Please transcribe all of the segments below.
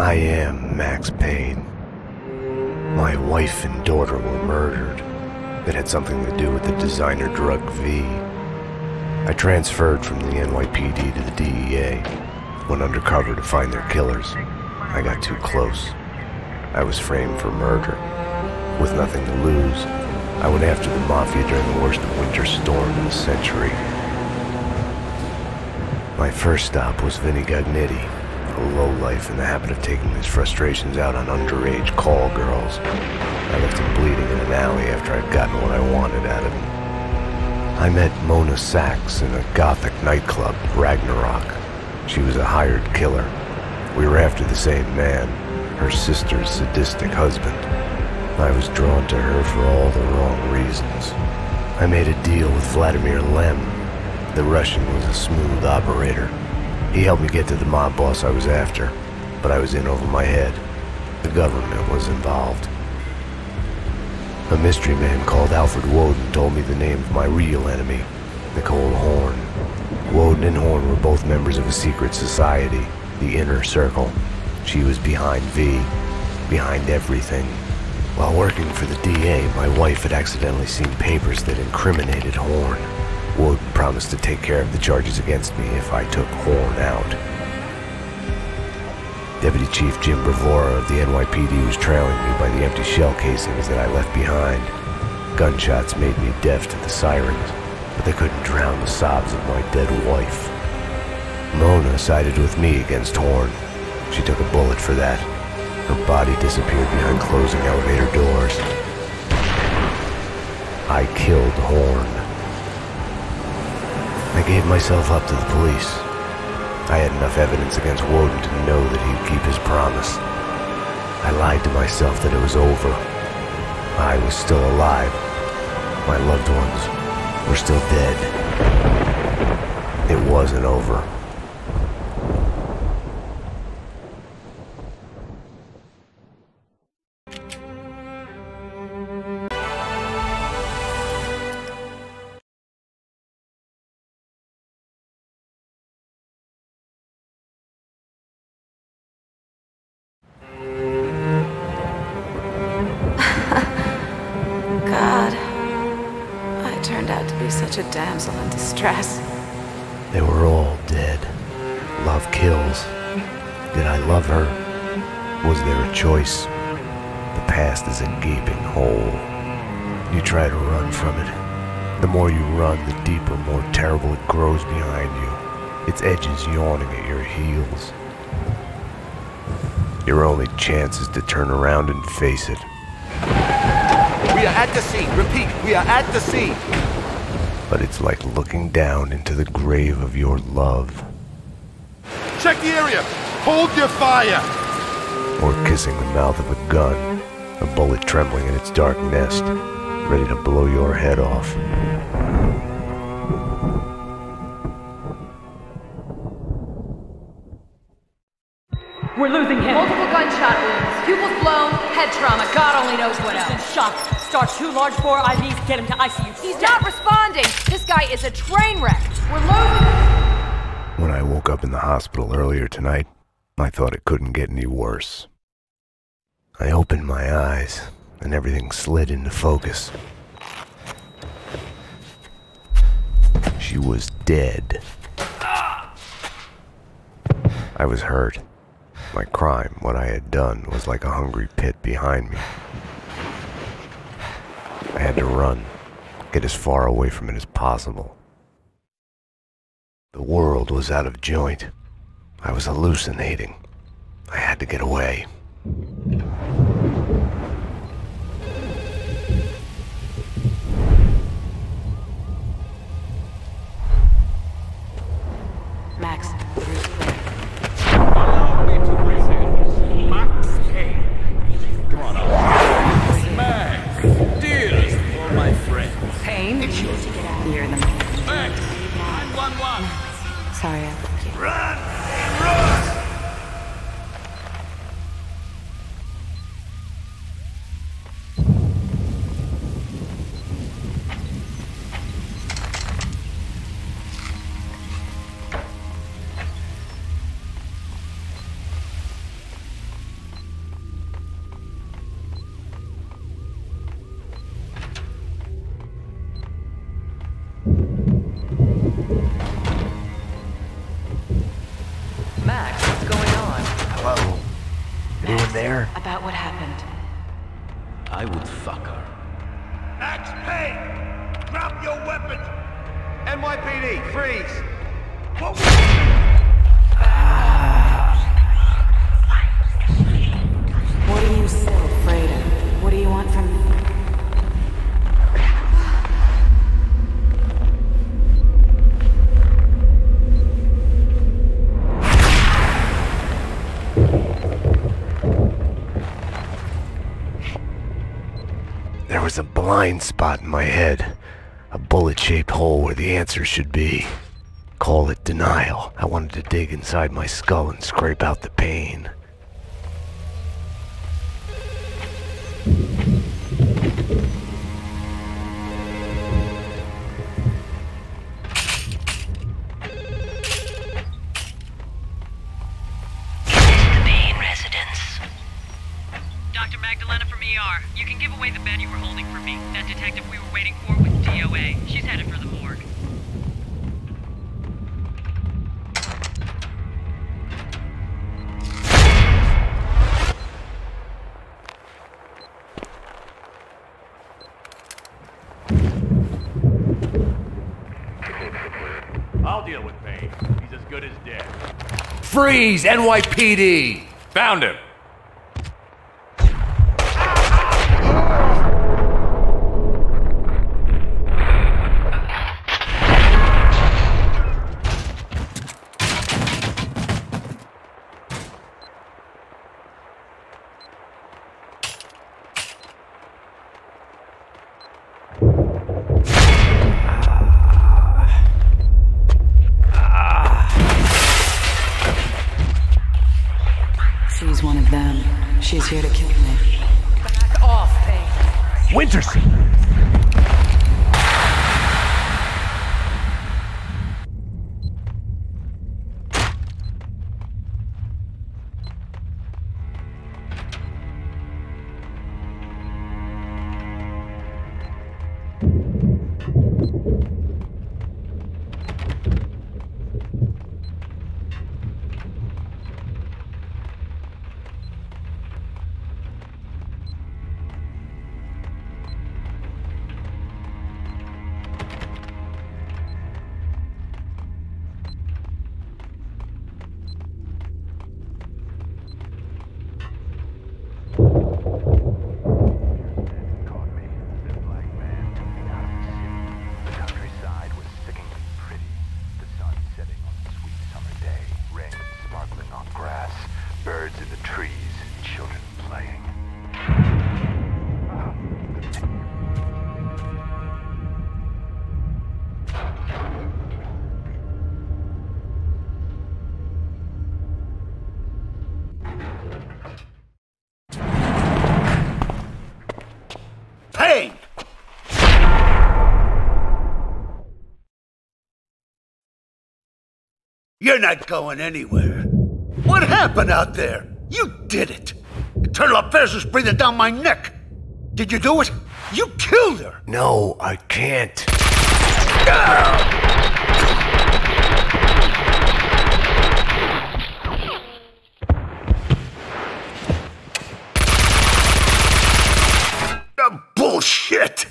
I am Max Payne. My wife and daughter were murdered. It had something to do with the designer drug V. I transferred from the NYPD to the DEA, went undercover to find their killers. I got too close. I was framed for murder. With nothing to lose, I went after the Mafia during the worst winter storm in a century. My first stop was Vinny Gognitti, a lowlife in the habit of taking his frustrations out on underage call girls. I left him bleeding in an alley after I'd gotten what I wanted out of him. I met Mona Sachs in a gothic nightclub, Ragnarok. She was a hired killer. We were after the same man, her sister's sadistic husband. I was drawn to her for all the wrong reasons. I made a deal with Vladimir Lem. The Russian was a smooth operator. He helped me get to the mob boss I was after, but I was in over my head. The government was involved. A mystery man called Alfred Woden told me the name of my real enemy, Nicole Horn. Woden and Horn were both members of a secret society, the Inner Circle. She was behind V, behind everything. While working for the DA, my wife had accidentally seen papers that incriminated Horn. Woden promised to take care of the charges against me if I took Horn out. Deputy Chief Jim Bravura of the NYPD was trailing me by the empty shell casings that I left behind. Gunshots made me deaf to the sirens, but they couldn't drown the sobs of my dead wife. Mona sided with me against Horn. She took a bullet for that. Her body disappeared behind closing elevator doors. I killed Horn. I gave myself up to the police. I had enough evidence against Woden to know that he'd keep his promise. I lied to myself that it was over. I was still alive. My loved ones were still dead. It wasn't over. Turned out to be such a damsel in distress. They were all dead. Love kills. Did I love her? Was there a choice? The past is a gaping hole. You try to run from it. The more you run, the deeper, more terrible it grows behind you. Its edges yawning at your heels. Your only chance is to turn around and face it. We are at the scene. Repeat, we are at the scene. But it's like looking down into the grave of your love, Check the area. Hold your fire. or kissing the mouth of a gun, a bullet trembling in its dark nest, ready to blow your head off. We're losing him. Multiple gunshot wounds, pupils blown, head trauma, God only knows what else. shock. Start two large bore IVs, get him to ICU. He's not responding. This guy is a train wreck. We're losing him. When I woke up in the hospital earlier tonight, I thought it couldn't get any worse. I opened my eyes, and everything slid into focus. She was dead. I was hurt. My crime, what I had done, was like a hungry pit behind me. I had to run, get as far away from it as possible. The world was out of joint. I was hallucinating. I had to get away. Sorry, I you. Run! Was a blind spot in my head. A bullet-shaped hole where the answer should be. Call it denial. I wanted to dig inside my skull and scrape out the pain. Freeze, NYPD! Found him! She's one of them. She's here to kill me. Back off, Payne. Winterson! You're not going anywhere. What happened out there? You did it. Internal Affairs was breathing down my neck. Did you do it? You killed her. No, I can't. Uh, bullshit.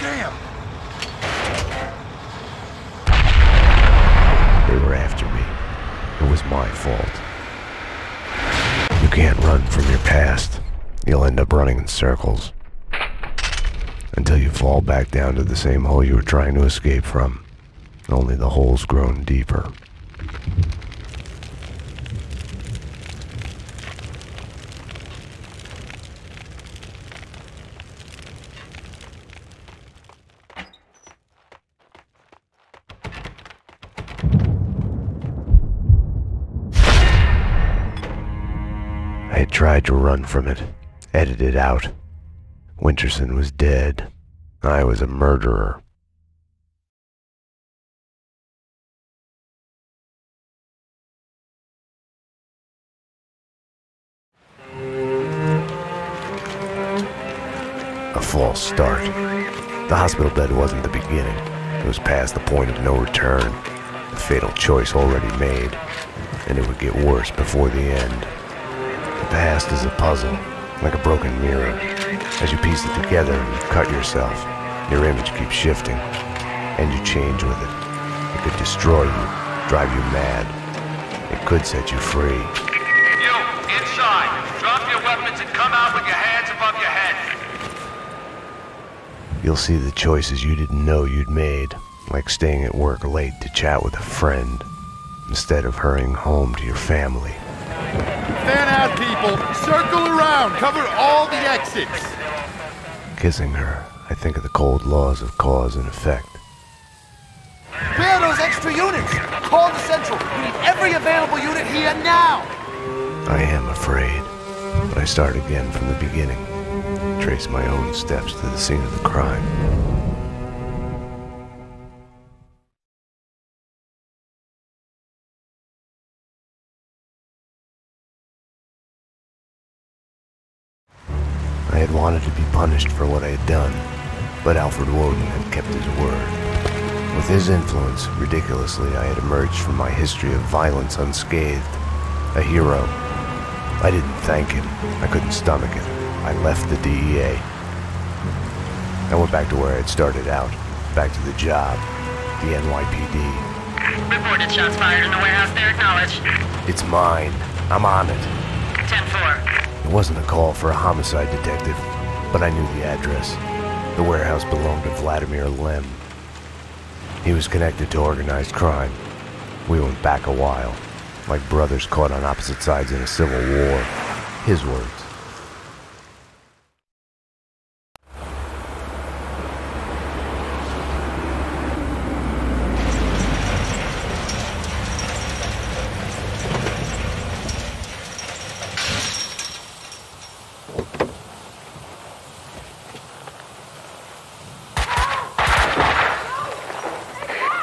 Damn! They were after me. It was my fault. You can't run from your past. You'll end up running in circles. Until you fall back down to the same hole you were trying to escape from. Only the hole's grown deeper. I tried to run from it, edit it out. Winterson was dead. I was a murderer. A false start. The hospital bed wasn't the beginning. It was past the point of no return, a fatal choice already made, and it would get worse before the end. The past is a puzzle, like a broken mirror. As you piece it together and you cut yourself, your image keeps shifting, and you change with it. It could destroy you, drive you mad. It could set you free. You, inside. Drop your weapons and come out with your hands above your head. You'll see the choices you didn't know you'd made, like staying at work late to chat with a friend, instead of hurrying home to your family. Fan out, people! Circle around! Cover all the exits! Kissing her, I think of the cold laws of cause and effect. Where are those extra units? Call the Central. We need every available unit here now. I am afraid, but I start again from the beginning. Trace my own steps to the scene of the crime. Had wanted to be punished for what I had done, but Alfred Woden had kept his word. With his influence, ridiculously, I had emerged from my history of violence unscathed. A hero. I didn't thank him. I couldn't stomach it. I left the DEA. I went back to where I had started out. Back to the job. The NYPD. Reported shots fired in the warehouse there, acknowledged. It's mine. I'm on it. 10-4. It wasn't a call for a homicide detective, but I knew the address. The warehouse belonged to Vladimir Lem. He was connected to organized crime. We went back a while, like brothers caught on opposite sides in a civil war. His words.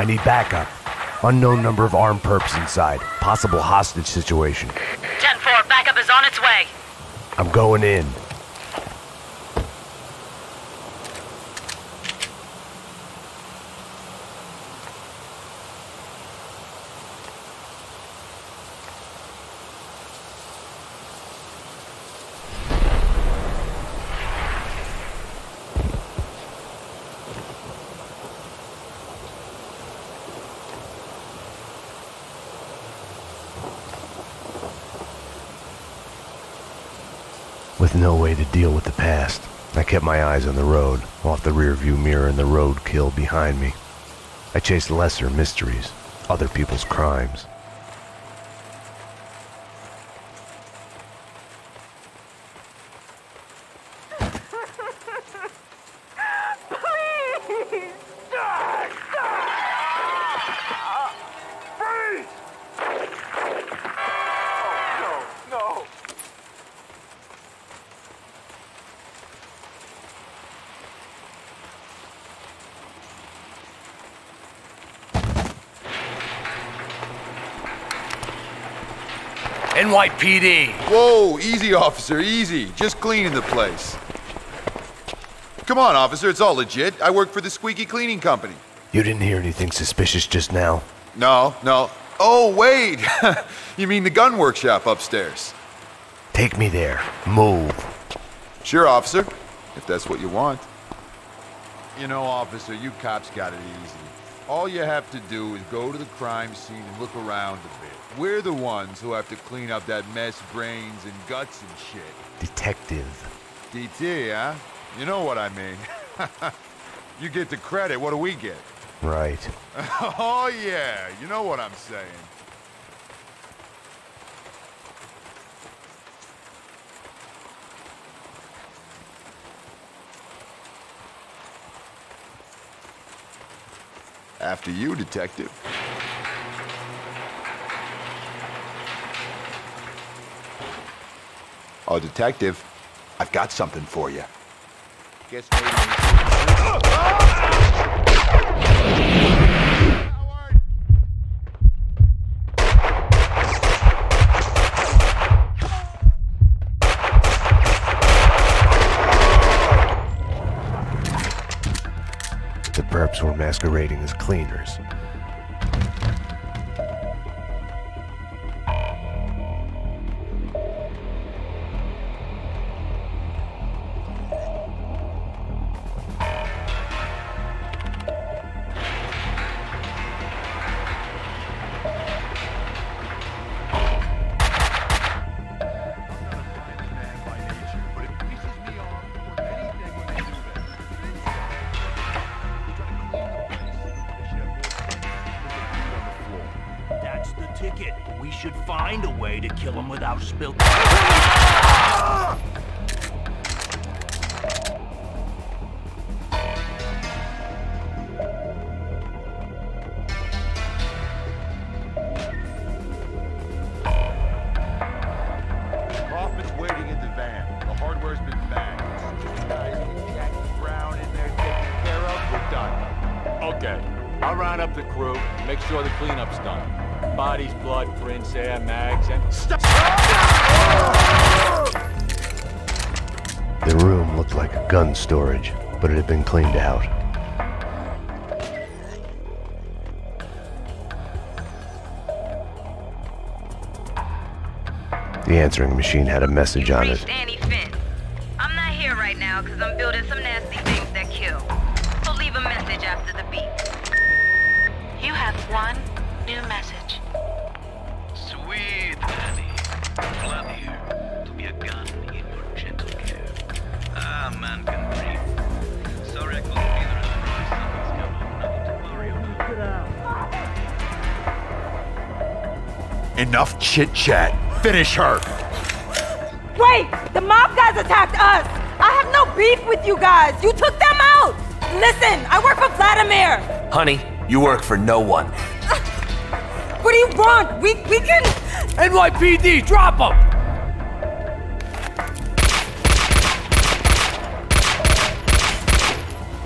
I need backup. Unknown number of armed perps inside. Possible hostage situation. 10-4, backup is on its way. I'm going in. With no way to deal with the past, I kept my eyes on the road, off the rearview mirror and the roadkill behind me. I chased lesser mysteries, other people's crimes. NYPD! Whoa, easy, officer, easy. Just cleaning the place. Come on, officer, it's all legit. I work for the Squeaky Cleaning Company. You didn't hear anything suspicious just now? No, no. Oh, wait! you mean the gun workshop upstairs? Take me there. Move. Sure, officer, if that's what you want. You know, officer, you cops got it easy. All you have to do is go to the crime scene and look around a bit. We're the ones who have to clean up that mess, brains and guts and shit. Detective. DT, huh? You know what I mean. you get the credit, what do we get? Right. oh, yeah, you know what I'm saying. After you, detective. Oh, detective, I've got something for you. Guess maybe... Were masquerading as cleaners. We should find a way to kill him without spill. Storage, but it had been cleaned out. The answering machine had a message on it. Enough chit chat. Finish her. Wait! The mob guys attacked us! I have no beef with you guys! You took them out! Listen, I work for Vladimir! Honey, you work for no one. What do you want? We we can NYPD, drop them!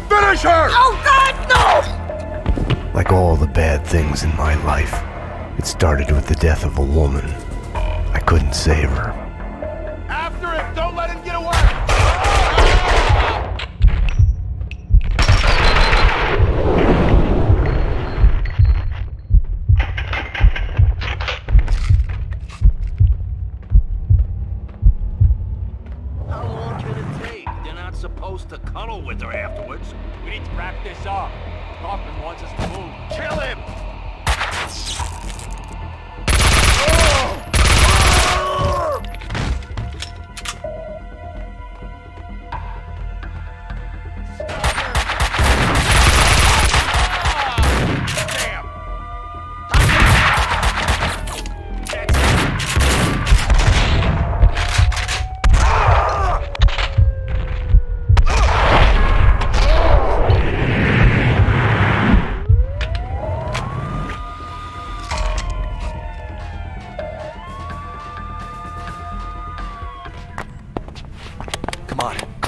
Finish her! Oh god, no! Like all the bad things in my life, it started with the death of a woman. I couldn't save her.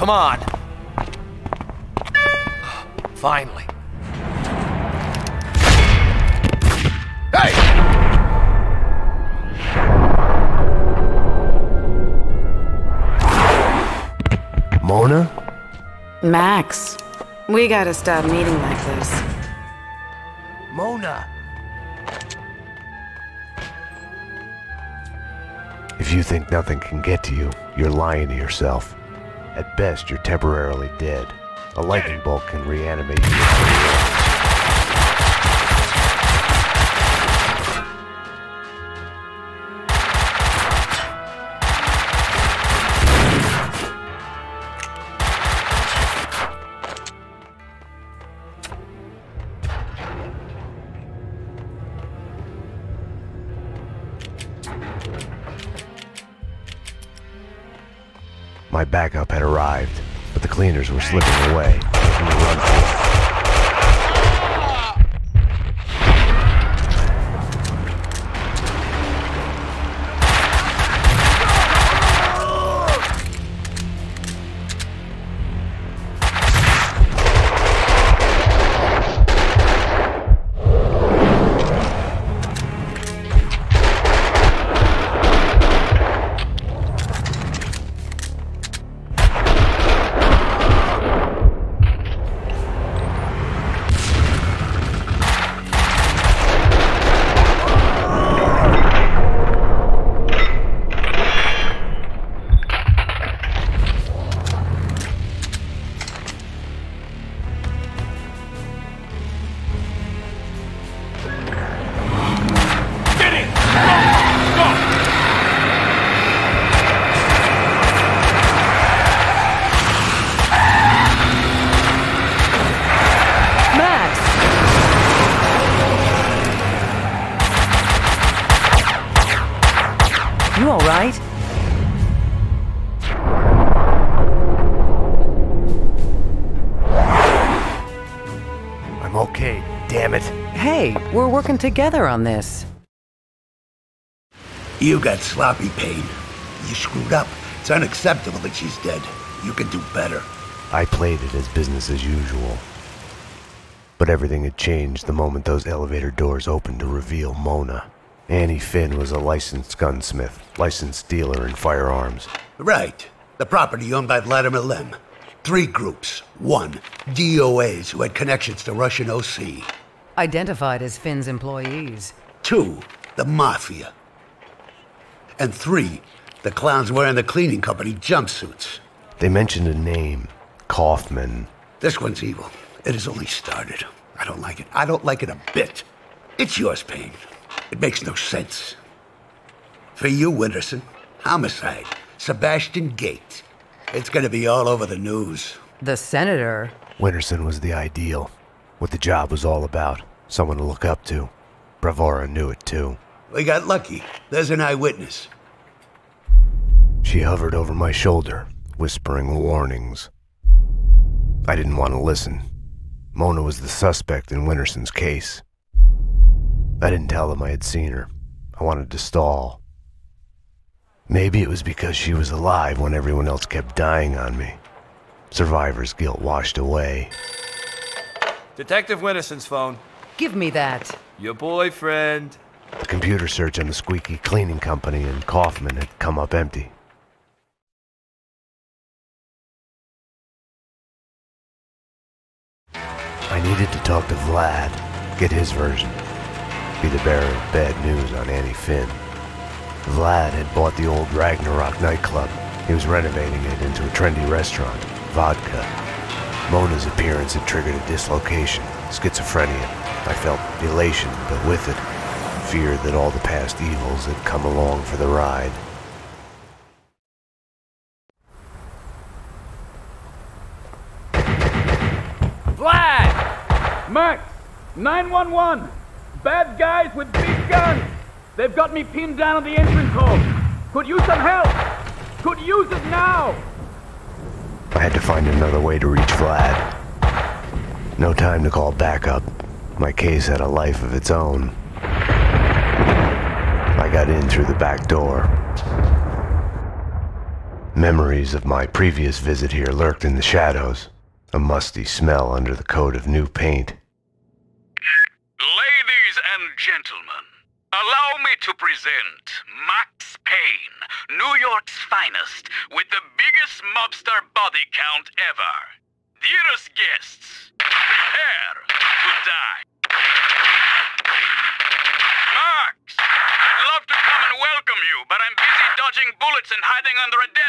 Come on! Finally. Hey! Mona? Max, we gotta stop meeting like this. Mona! If you think nothing can get to you, you're lying to yourself. At best, you're temporarily dead. A lightning bolt can reanimate you. My backup had arrived, but the cleaners were slipping away, run for it. Working together on this. You got sloppy Payne. You screwed up. It's unacceptable that she's dead. You can do better. I played it as business as usual. But everything had changed the moment those elevator doors opened to reveal Mona. Annie Finn was a licensed gunsmith, licensed dealer in firearms. Right. The property owned by Vladimir Lem. Three groups. One, DOAs who had connections to Russian OC. Identified as Finn's employees. Two, the Mafia. And three, the clowns wearing the cleaning company jumpsuits. They mentioned a name Kaufman. This one's evil. It has only started. I don't like it. I don't like it a bit. It's yours, Payne. It makes no sense. For you, Winterson, homicide, Sebastian Gate. It's gonna be all over the news. The senator? Winterson was the ideal. What the job was all about. Someone to look up to. Bravura knew it too. We got lucky. There's an eyewitness. She hovered over my shoulder, whispering warnings. I didn't want to listen. Mona was the suspect in Winterson's case. I didn't tell them I had seen her. I wanted to stall. Maybe it was because she was alive when everyone else kept dying on me. Survivor's guilt washed away. Detective Winterson's phone. Give me that. Your boyfriend. The computer search on the squeaky cleaning company and Kaufman had come up empty. I needed to talk to Vlad, get his version, be the bearer of bad news on Annie Finn. Vlad had bought the old Ragnarok nightclub. He was renovating it into a trendy restaurant, Vodka. Mona's appearance had triggered a dislocation, schizophrenia. I felt elation, but with it, fear that all the past evils had come along for the ride. Vlad! Max! 911! Bad guys with big guns! They've got me pinned down at the entrance hall! Could use some help! Could use it now! I had to find another way to reach Vlad. No time to call backup. My case had a life of its own. I got in through the back door. Memories of my previous visit here lurked in the shadows, a musty smell under the coat of new paint. Ladies and gentlemen, allow me to present Max Payne, New York's finest, with the biggest mobster body count ever. Dearest guests, prepare to die. Max, I'd love to come and welcome you, but I'm busy dodging bullets and hiding under a desk